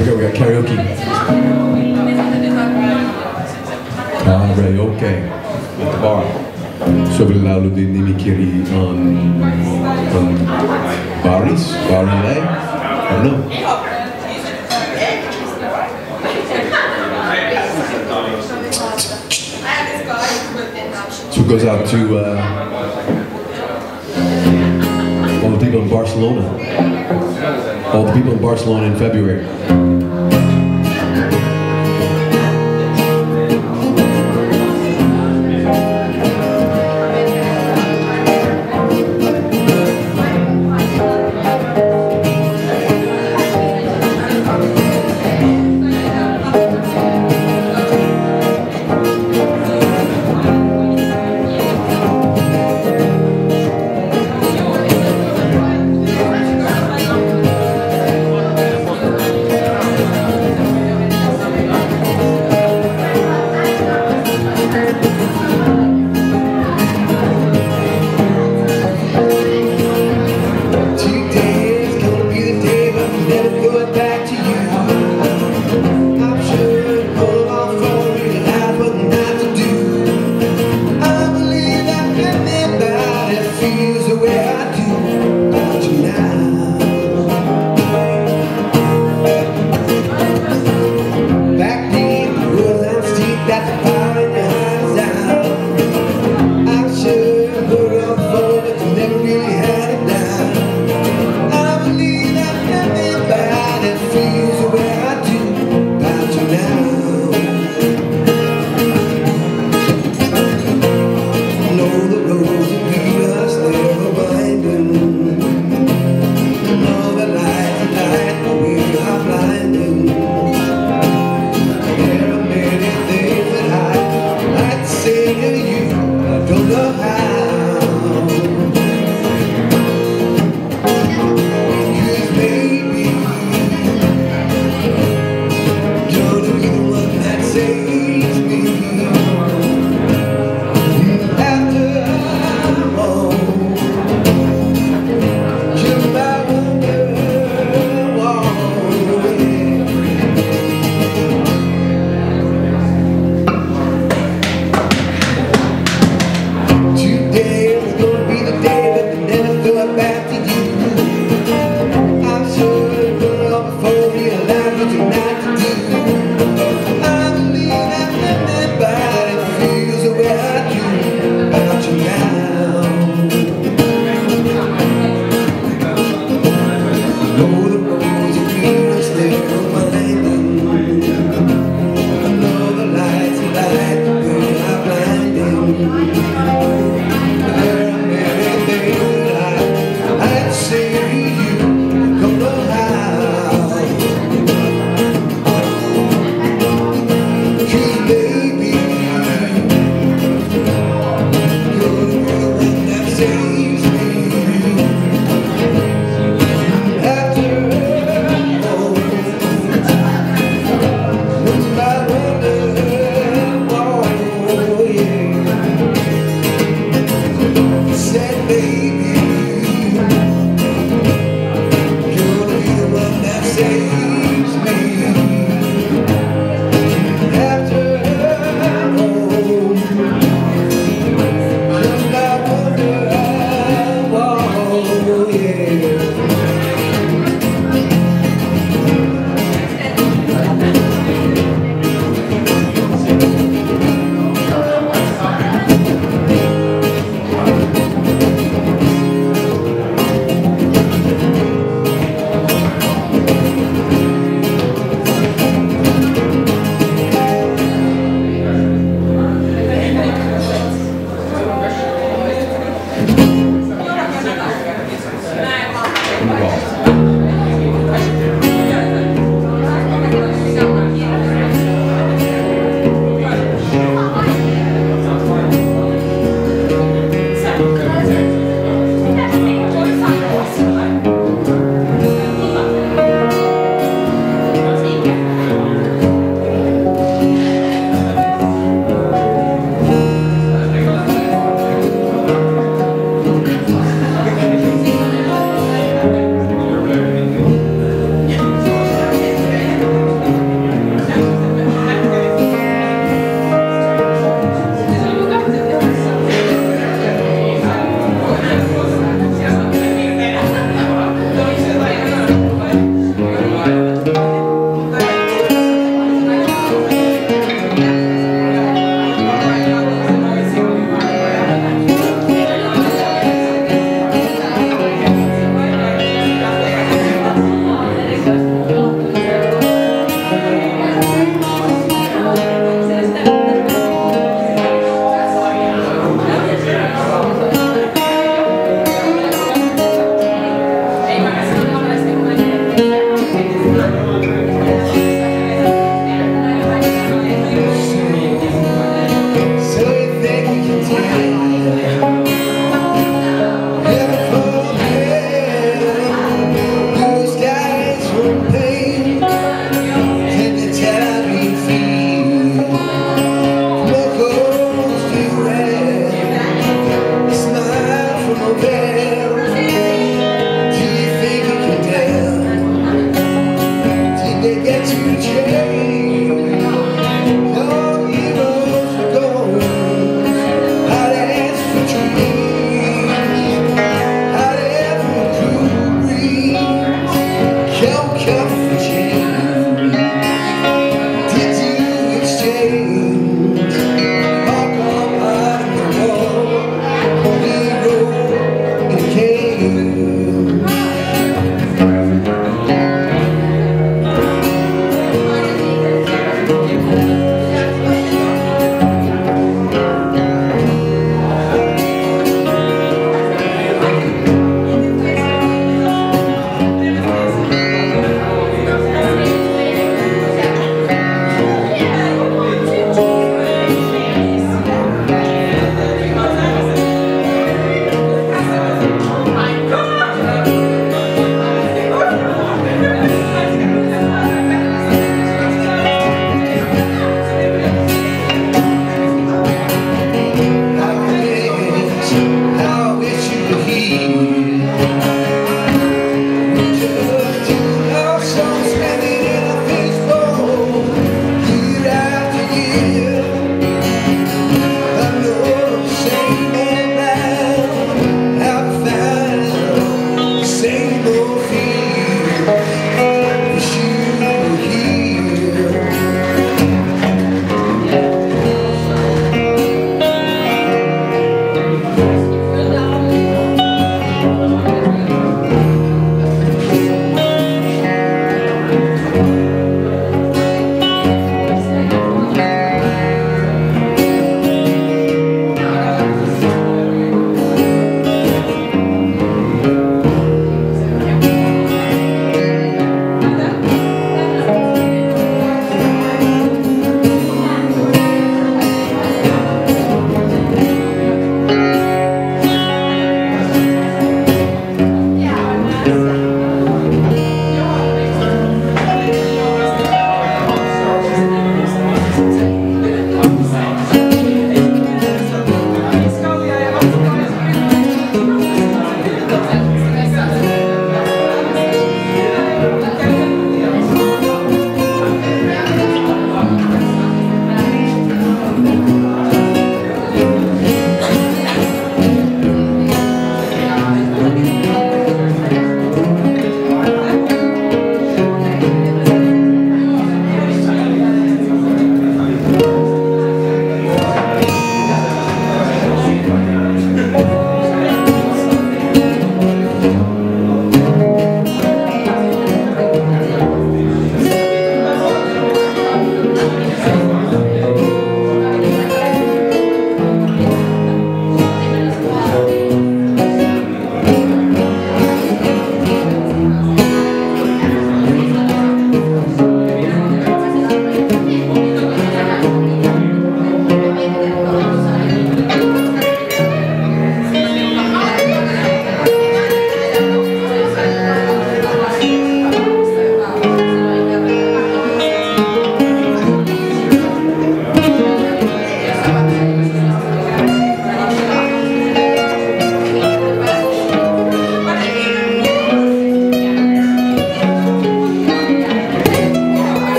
Okay, we got karaoke. Ah, karaoke at the bar. Sobre ludinimi kiri on, on Baris, Barile, I don't know. goes out to uh, all the people in Barcelona. All the people in Barcelona in February.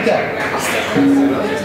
いてある。